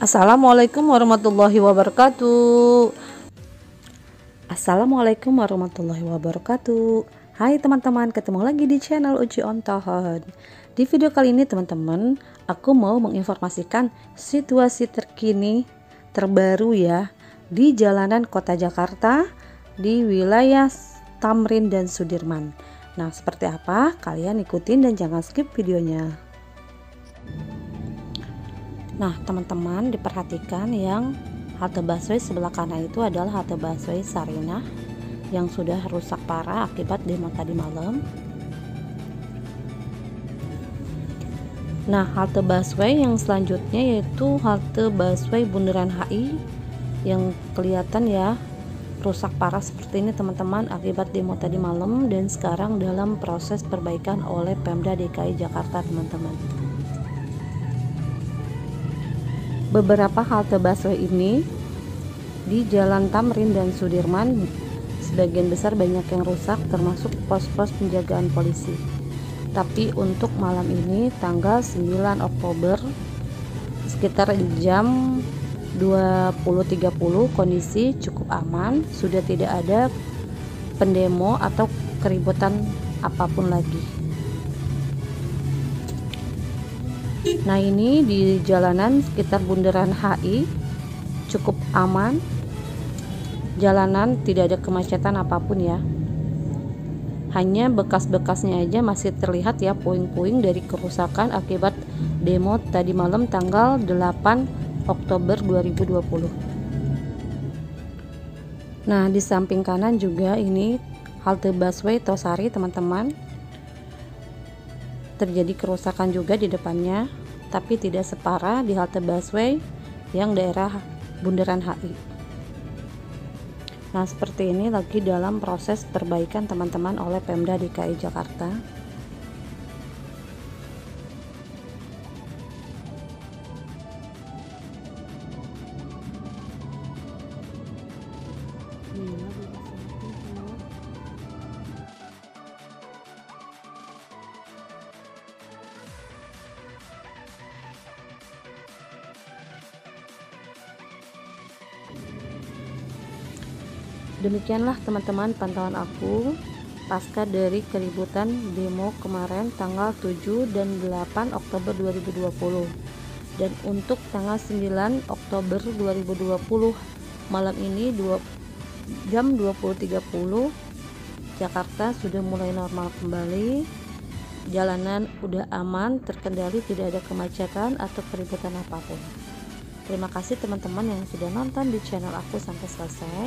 Assalamualaikum warahmatullahi wabarakatuh. Assalamualaikum warahmatullahi wabarakatuh. Hai teman-teman, ketemu lagi di channel Uji On Tahun. Di video kali ini teman-teman, aku mau menginformasikan situasi terkini terbaru ya di jalanan kota Jakarta di wilayah Tamrin dan Sudirman. Nah, seperti apa? Kalian ikutin dan jangan skip videonya. Nah, teman-teman diperhatikan yang halte busway sebelah kanan itu adalah halte busway Sarinah yang sudah rusak parah akibat demo tadi malam. Nah, halte busway yang selanjutnya yaitu halte busway Bundaran HI yang kelihatan ya rusak parah seperti ini teman-teman akibat demo tadi malam dan sekarang dalam proses perbaikan oleh Pemda DKI Jakarta teman-teman beberapa halte busway ini di Jalan Tamrin dan Sudirman sebagian besar banyak yang rusak termasuk pos-pos penjagaan polisi. Tapi untuk malam ini tanggal 9 Oktober sekitar jam 20.30 kondisi cukup aman. Sudah tidak ada pendemo atau keributan apa pun lagi Nah ini di jalanan sekitar bundaran HI cukup aman. Jalanan tidak ada kemacetan apa pun ya. Hanya bekas-bekasnya aja masih terlihat ya puing-puing dari kerusakan akibat demo tadi malam tanggal 8 Oktober 2020 nah di samping kanan juga ini halte busway Tosari teman-teman terjadi kerusakan juga di depannya tapi tidak separah di halte busway yang daerah Bundaran HI nah seperti ini lagi dalam proses perbaikan teman-teman oleh Pemda DKI Jakarta Demikianlah teman-teman pantauan aku pasca dari keributan demo kemarin tanggal 7 dan 8 Oktober 2020 dan untuk tanggal 9 Oktober 2020 malam ini 2, jam 20.30 Jakarta sudah mulai normal kembali. Jalanan udah aman terkendali tidak ada kemacetan atau keributan apa pun. Terima kasih teman-teman yang sudah nonton di channel aku sampai selesai